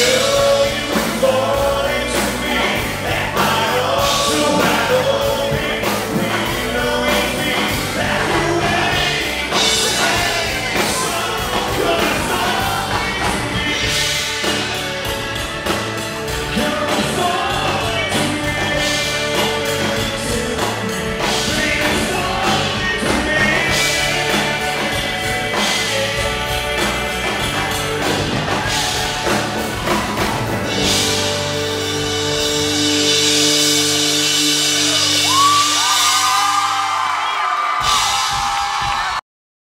Yeah.